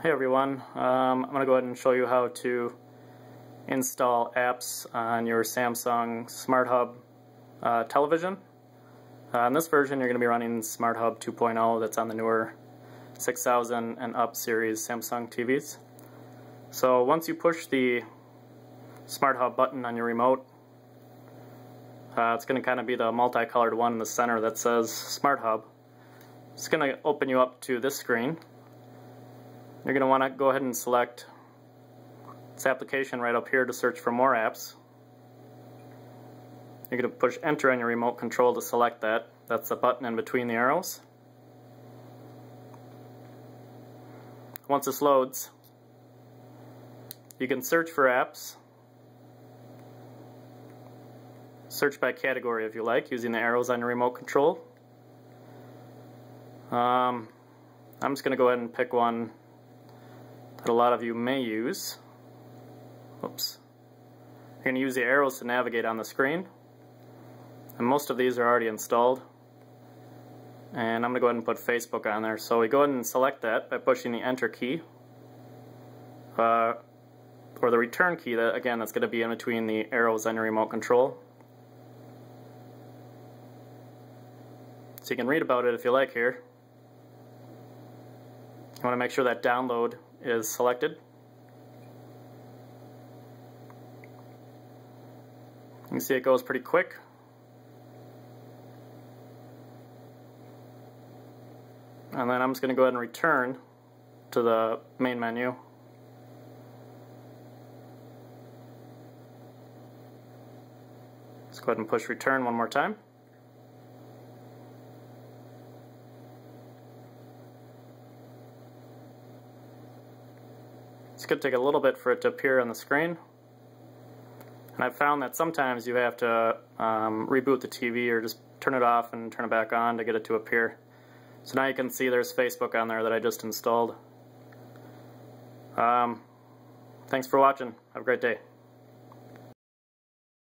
Hey everyone, um, I'm going to go ahead and show you how to install apps on your Samsung Smart Hub uh, television. Uh, in this version you're going to be running Smart Hub 2.0 that's on the newer 6000 and up series Samsung TVs. So once you push the Smart Hub button on your remote, uh, it's going to kind of be the multicolored one in the center that says Smart Hub. It's going to open you up to this screen you're going to want to go ahead and select this application right up here to search for more apps. You're going to push enter on your remote control to select that. That's the button in between the arrows. Once this loads, you can search for apps. Search by category if you like, using the arrows on your remote control. Um, I'm just going to go ahead and pick one that a lot of you may use. Oops. You're going to use the arrows to navigate on the screen. And most of these are already installed. And I'm going to go ahead and put Facebook on there. So we go ahead and select that by pushing the Enter key. Uh, or the return key, that again, that's going to be in between the arrows on your remote control. So you can read about it if you like here. You want to make sure that download is selected. You can see it goes pretty quick. And then I'm just going to go ahead and return to the main menu. Let's go ahead and push return one more time. It's going to take a little bit for it to appear on the screen. And I've found that sometimes you have to um, reboot the TV or just turn it off and turn it back on to get it to appear. So now you can see there's Facebook on there that I just installed. Um, thanks for watching. Have a great day.